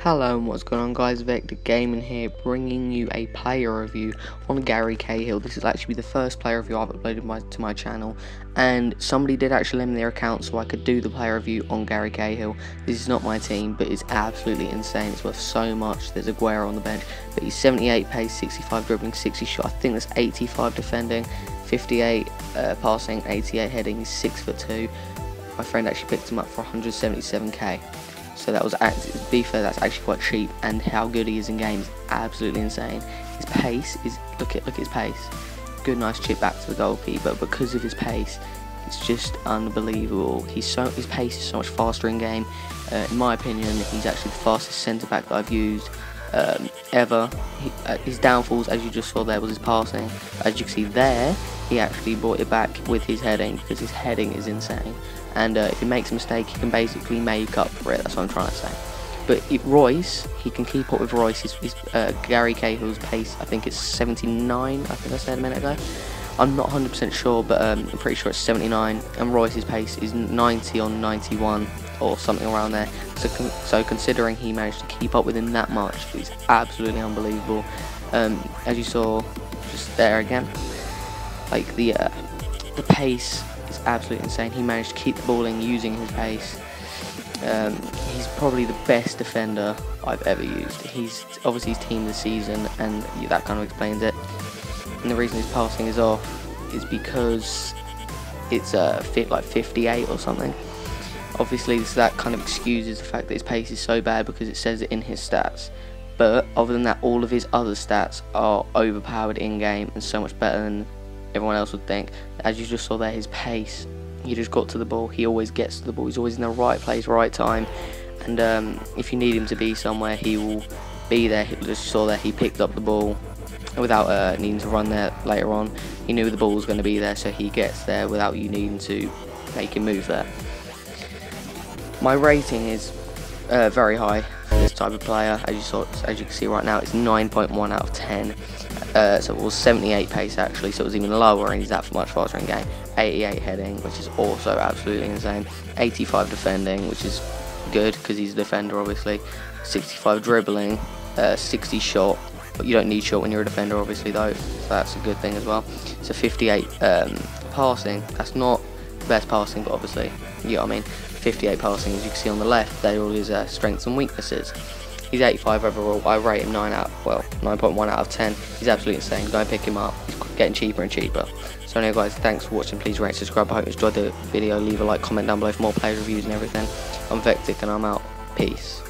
Hello and what's going on guys, Vectic Gaming here, bringing you a player review on Gary Cahill. This is actually the first player review I've uploaded my, to my channel, and somebody did actually me their account so I could do the player review on Gary Cahill. This is not my team, but it's absolutely insane, it's worth so much. There's Aguero on the bench, but he's 78 pace, 65 dribbling, 60 shot, I think that's 85 defending, 58 uh, passing, 88 heading, he's 6 foot 2. My friend actually picked him up for 177k. So that was, to be fair, that's actually quite cheap. And how good he is in game is absolutely insane. His pace is look at look at his pace. Good, nice chip back to the goalkeeper. But because of his pace, it's just unbelievable. He's so his pace is so much faster in game. Uh, in my opinion, he's actually the fastest centre back that I've used um, ever. He, uh, his downfalls, as you just saw there, was his passing. As you can see there, he actually brought it back with his heading because his heading is insane. And uh, if he makes a mistake, he can basically make up for it. That's what I'm trying to say. But if Reus, he can keep up with Reus. His, his uh, Gary Cahill's pace, I think it's 79. I think I said a minute ago. I'm not 100% sure, but um, I'm pretty sure it's 79. And Reus's pace is 90 on 91 or something around there. So, con so considering he managed to keep up with him that much, it's absolutely unbelievable. Um, as you saw just there again, like the uh, the pace is absolutely insane. He managed to keep the ball in using his pace. Um, he's probably the best defender I've ever used. He's obviously his team this season, and that kind of explains it. And the reason his passing is off is because it's uh, fit like 58 or something. Obviously, that kind of excuses the fact that his pace is so bad because it says it in his stats. But other than that, all of his other stats are overpowered in game and so much better than everyone else would think. As you just saw there, his pace, he just got to the ball. He always gets to the ball. He's always in the right place, right time. And um, if you need him to be somewhere, he will be there. He just saw that he picked up the ball without uh, needing to run there later on. He knew the ball was going to be there, so he gets there without you needing to make him move there. My rating is uh, very high for this type of player. As you saw, as you can see right now, it's 9.1 out of 10. Uh, so it was 78 pace actually, so it was even lower, and he's that much faster in game. 88 heading, which is also absolutely insane. 85 defending, which is good because he's a defender, obviously. 65 dribbling, uh, 60 shot. But you don't need shot when you're a defender, obviously, though. So that's a good thing as well. So 58 um, passing. That's not best passing, but obviously, you know what I mean. 58 passing, as you can see on the left, there are all his uh, strengths and weaknesses. He's 85 overall. I rate him 9 out, well, 9.1 out of 10. He's absolutely insane. Don't pick him up. He's getting cheaper and cheaper. So anyway, guys, thanks for watching. Please rate, subscribe. I hope you enjoyed the video. Leave a like, comment down below for more player reviews and everything. I'm Vectic and I'm out. Peace.